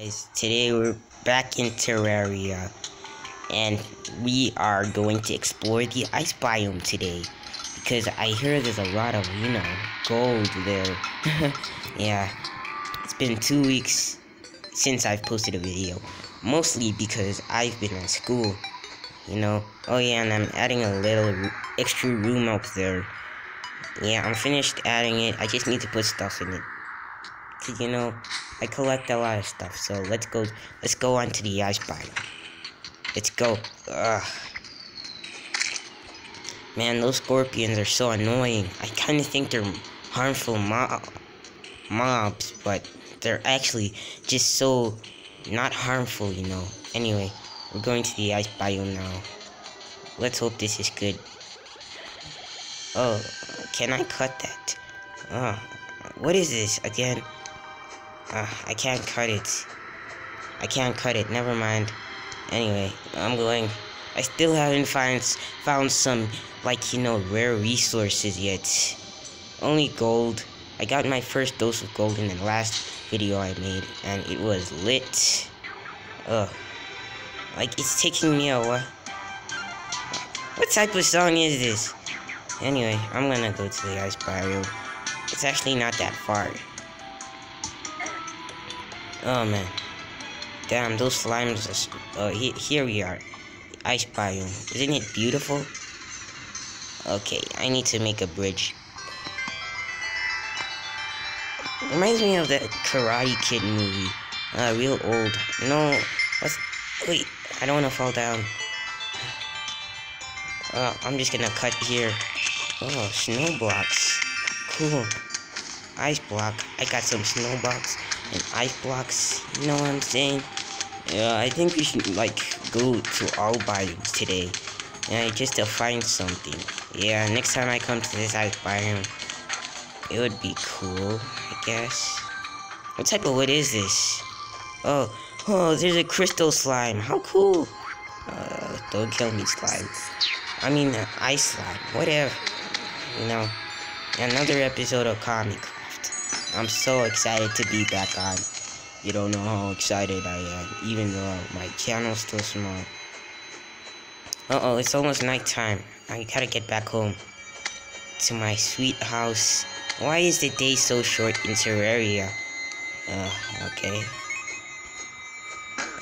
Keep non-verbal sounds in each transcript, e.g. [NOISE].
Guys, today we're back in Terraria and we are going to explore the ice biome today because I hear there's a lot of, you know, gold there. [LAUGHS] yeah, it's been two weeks since I've posted a video, mostly because I've been in school, you know. Oh yeah, and I'm adding a little extra room up there. Yeah, I'm finished adding it, I just need to put stuff in it Cause, you know, I collect a lot of stuff. So let's go. Let's go on to the ice biome. Let's go. Ugh. Man, those scorpions are so annoying. I kind of think they're harmful mo mobs, but they're actually just so not harmful, you know. Anyway, we're going to the ice biome now. Let's hope this is good. Oh, can I cut that? Oh, what is this again? Uh, I can't cut it. I can't cut it. Never mind. Anyway, I'm going. I still haven't find, found some, like, you know, rare resources yet. Only gold. I got my first dose of gold in the last video I made, and it was lit. Ugh. Like, it's taking me a while. What type of song is this? Anyway, I'm gonna go to the ice biome. It's actually not that far. Oh man. Damn, those slimes are, uh, he here we are. Ice biome. Isn't it beautiful? Okay, I need to make a bridge. Reminds me of that Karate Kid movie. Uh, real old. No, what's, wait, I don't want to fall down. Uh, I'm just gonna cut here. Oh, snow blocks. Cool. Ice block. I got some snow blocks and ice blocks. You know what I'm saying? Yeah, I think we should like go to all biomes today. Yeah, just to find something. Yeah, next time I come to this ice biome, it would be cool, I guess. What type of wood is this? Oh, oh, there's a crystal slime. How cool. Uh, don't kill me, slime. I mean, uh, ice slime. Whatever. You know, another episode of Comic I'm so excited to be back on. You don't know how excited I am, even though my channel's still small. Uh-oh, it's almost nighttime. I gotta get back home to my sweet house. Why is the day so short in Terraria? Uh, okay.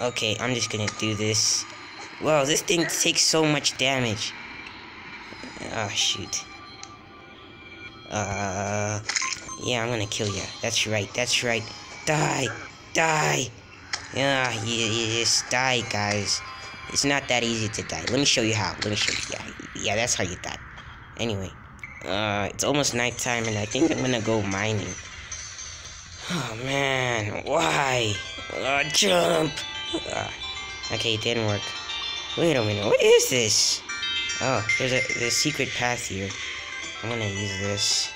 Okay, I'm just gonna do this. Wow, this thing takes so much damage. Oh, shoot. Uh... Yeah, I'm gonna kill you. That's right, that's right. Die! Die! Yeah, yes, die, guys. It's not that easy to die. Let me show you how. Let me show you. Yeah, yeah that's how you die. Anyway, uh, it's almost nighttime, and I think I'm gonna go mining. Oh, man. Why? Uh, jump! Uh, okay, it didn't work. Wait a minute. What is this? Oh, there's a, there's a secret path here. I'm gonna use this.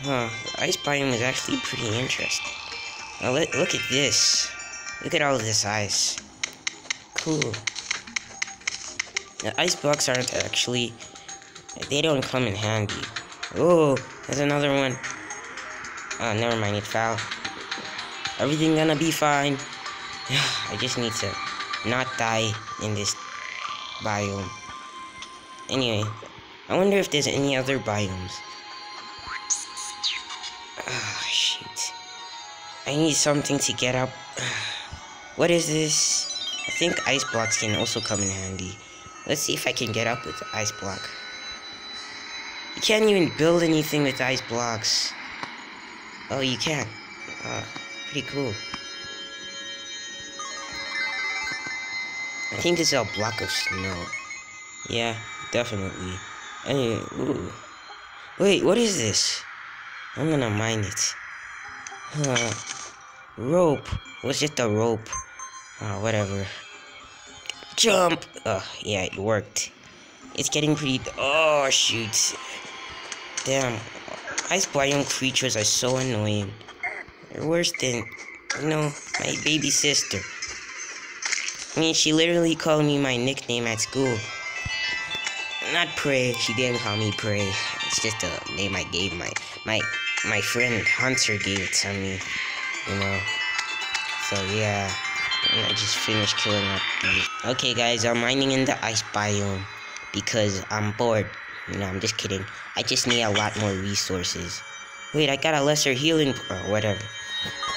Huh, the ice biome is actually pretty interesting. Now look, look at this. Look at all of this ice. Cool. The ice blocks aren't actually... They don't come in handy. Oh, there's another one. Oh, never mind, it fell. Everything gonna be fine. [SIGHS] I just need to not die in this biome. Anyway, I wonder if there's any other biomes. Ah, shoot. I need something to get up. [SIGHS] What is this? I think ice blocks can also come in handy. Let's see if I can get up with the ice block. You can't even build anything with ice blocks. Oh, you can. Uh, pretty cool. I think this is a block of snow. Yeah, definitely. Anyway, ooh. Wait, what is this? I'm gonna mine it. Uh, rope. Was it the rope? Uh, whatever. Jump! Uh, yeah, it worked. It's getting pretty... Oh, shoot. Damn. Ice biome creatures are so annoying. They're worse than, you know, my baby sister. I mean, she literally called me my nickname at school. Not Prey. She didn't call me Prey. It's just a name I gave my my my friend Hunter gave it to me, you know. So yeah, I just finished killing up. Okay, guys, I'm mining in the ice biome because I'm bored. No, I'm just kidding. I just need a lot more resources. Wait, I got a lesser healing, or whatever.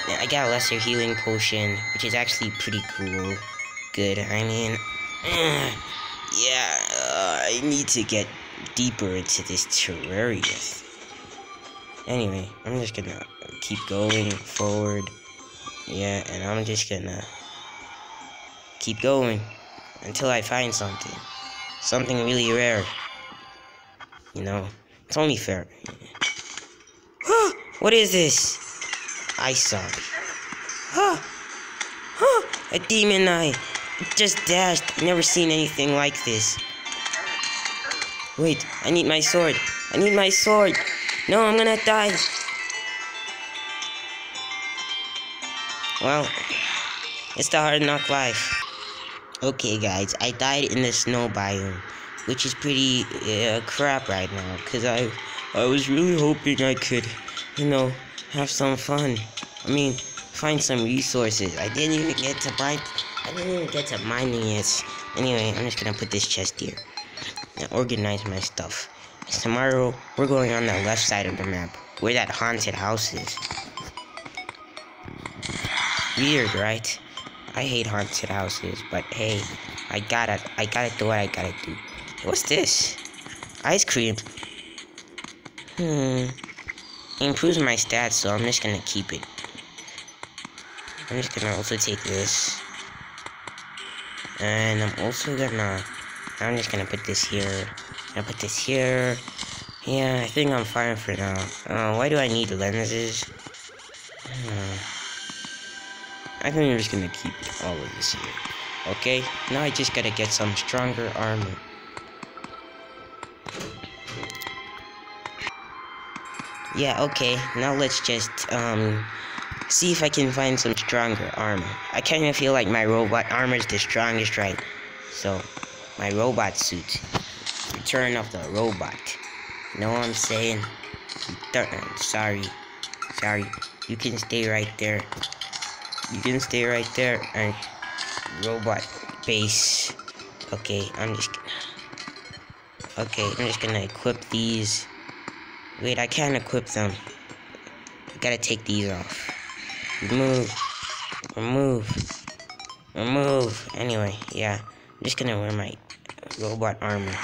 I got a lesser healing potion, which is actually pretty cool. Good. I mean, [SIGHS] yeah, uh, I need to get deeper into this terraria. Anyway, I'm just gonna keep going forward. Yeah, and I'm just gonna keep going until I find something. Something really rare. You know, it's only fair. what is this? I saw. Huh. A demon eye. Just dashed. Never seen anything like this. Wait, I need my sword. I need my sword. No, I'm gonna die. Well, it's the hard knock life. Okay, guys, I died in the snow biome, which is pretty uh, crap right now, cause I, I was really hoping I could, you know, have some fun. I mean, find some resources. I didn't even get to buy. I didn't even get to mining yet. Anyway, I'm just gonna put this chest here and organize my stuff. Tomorrow, we're going on the left side of the map, where that haunted house is. Weird, right? I hate haunted houses, but hey, I gotta, I gotta do what I gotta do. What's this? Ice cream. Hmm. It improves my stats, so I'm just gonna keep it. I'm just gonna also take this. And I'm also gonna, I'm just gonna put this here. i put this here. Yeah, I think I'm fine for now. Uh, why do I need lenses? Hmm. I think I'm just gonna keep all of this here. Okay, now I just gotta get some stronger armor. Yeah, okay, now let's just, um, see if I can find some stronger armor. I kind of feel like my robot armor is the strongest, right? So, my robot suit. Return of the robot. You know what I'm saying? Sorry. Sorry. You can stay right there. You can stay right there and robot base. Okay, I'm just Okay, I'm just gonna equip these. Wait, I can't equip them. I gotta take these off. Remove. Remove. Remove. Anyway, yeah. I'm just gonna wear my robot armor.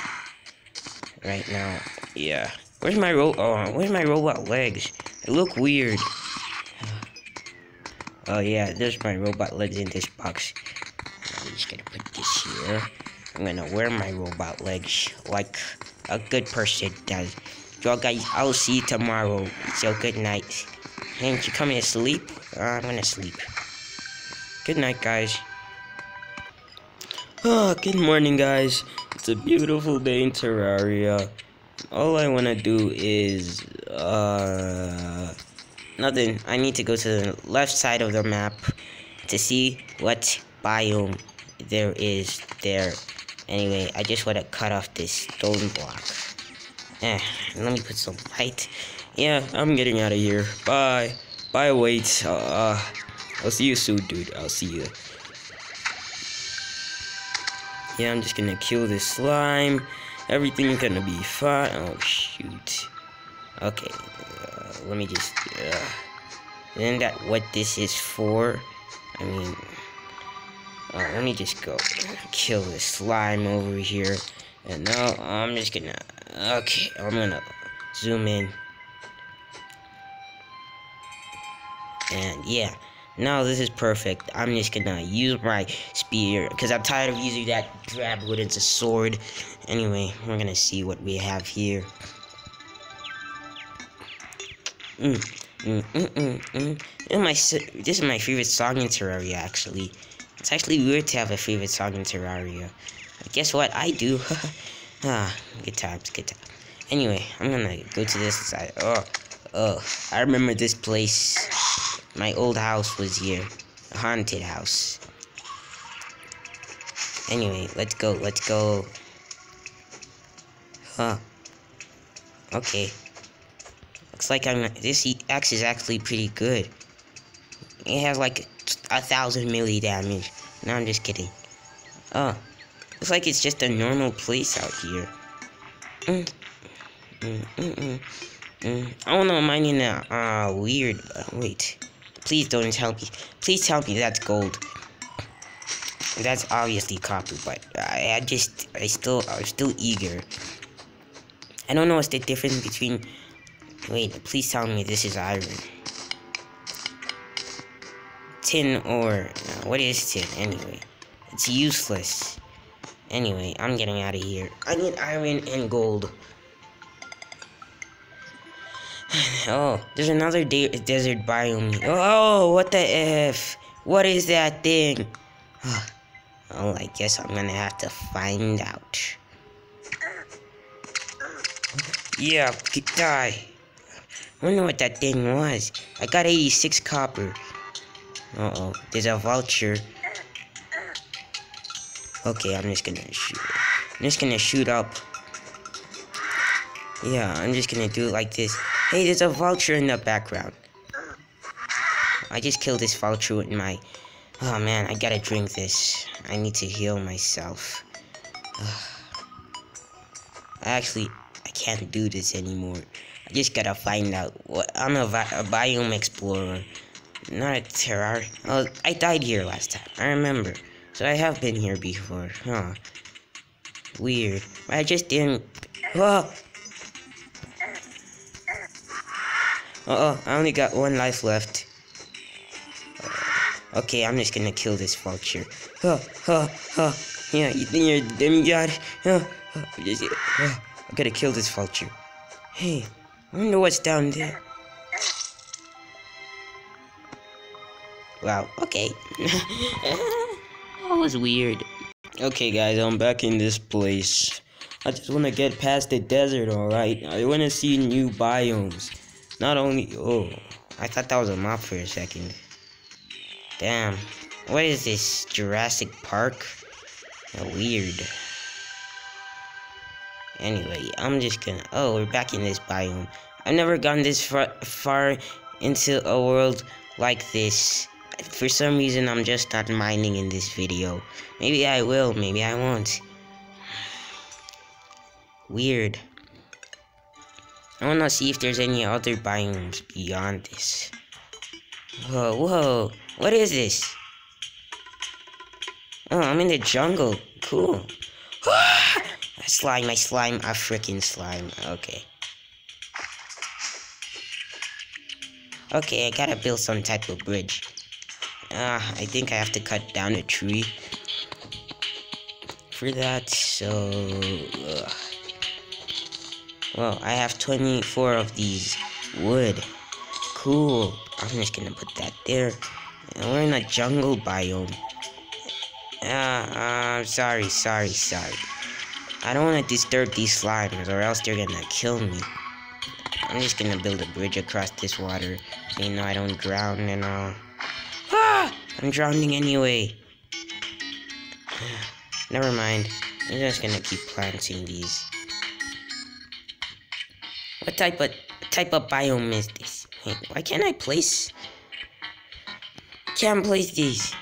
Right now. Yeah. Where's my ro- oh, where's my robot legs? They look weird. Oh yeah, there's my robot legs in this box. I'm just gonna put this here. I'm gonna wear my robot legs like a good person does. So guys, I'll see you tomorrow. So good night. Ain't you coming to sleep? Uh, I'm gonna sleep. Good night, guys. Oh, good morning, guys. It's a beautiful day in Terraria. All I wanna do is, uh... Nothing. I need to go to the left side of the map to see what biome there is there. Anyway, I just want to cut off this stone block. Eh, let me put some light. Yeah, I'm getting out of here. Bye. Bye, wait. Uh, I'll see you soon, dude. I'll see you. Yeah, I'm just gonna kill this slime. Everything's gonna be fine. Oh, shoot. Okay, uh, let me just, uh, isn't that what this is for? I mean, uh, let me just go kill this slime over here. And now I'm just gonna, okay, I'm gonna zoom in. And yeah, now this is perfect. I'm just gonna use my spear because I'm tired of using that drab wood as a sword. Anyway, we're gonna see what we have here. Mm, mm, mm, mm, mm. This, is my, this is my favorite song in Terraria, actually. It's actually weird to have a favorite song in Terraria. But guess what? I do. [LAUGHS] ah, good times, good times. Anyway, I'm gonna go to this side. Oh, oh, I remember this place. My old house was here. A haunted house. Anyway, let's go, let's go. Huh. Okay. Looks like I'm. This axe is actually pretty good. It has like a thousand milli damage. No, I'm just kidding. Oh, looks like it's just a normal place out here. Mm. Mm, mm, mm, mm. I don't know, mining that, uh, weird, uh, wait. Please don't tell me. Please tell me that's gold. That's obviously copper, but I, I just, I still, I'm still eager. I don't know what's the difference between, wait, please tell me this is iron. Tin ore, what is tin anyway? It's useless. Anyway, I'm getting out of here. I need iron and gold. Oh, there's another de desert biome. Oh, what the F? What is that thing? [SIGHS] oh, I guess I'm gonna have to find out. Yeah, die. I wonder what that thing was. I got 86 copper. Uh-oh, there's a vulture. Okay, I'm just gonna shoot. I'm just gonna shoot up. Yeah, I'm just gonna do it like this. Hey, there's a vulture in the background. I just killed this vulture with my... Oh man, I gotta drink this. I need to heal myself. I actually, I can't do this anymore. I just gotta find out what... I'm a, a biome explorer. Not a terror. Oh, I died here last time. I remember. So I have been here before. Huh. Weird. I just didn't... Oh! Uh oh, I only got one life left. Uh, okay, I'm just gonna kill this vulture. Huh, huh, huh. Yeah, you think you're a demigod? Huh, huh. Uh, I gotta kill this vulture. Hey, I wonder what's down there. Wow, okay. [LAUGHS] that was weird. Okay, guys, I'm back in this place. I just want to get past the desert, alright? I want to see new biomes. Not only... Oh, I thought that was a map for a second. Damn. What is this? Jurassic Park? Weird. Anyway, I'm just gonna... Oh, we're back in this biome. I've never gone this far, far into a world like this. For some reason, I'm just not mining in this video. Maybe I will, maybe I won't. [SIGHS] Weird. I want to see if there's any other biomes beyond this. Whoa, whoa. What is this? Oh, I'm in the jungle. Cool. [GASPS] slime, my slime, a freaking slime. Okay. Okay, I gotta build some type of bridge. Ah, uh, I think I have to cut down a tree for that, so... Uh. Well, I have 24 of these wood. Cool. I'm just gonna put that there. we're in a jungle biome. Ah, uh, uh, sorry, sorry, sorry. I don't want to disturb these slimes or else they're gonna kill me. I'm just gonna build a bridge across this water so you know I don't drown and all. Ah! I'm drowning anyway. [SIGHS] Never mind. I'm just gonna keep planting these. What type of type of biome is this? Why can't I place? Can't place these.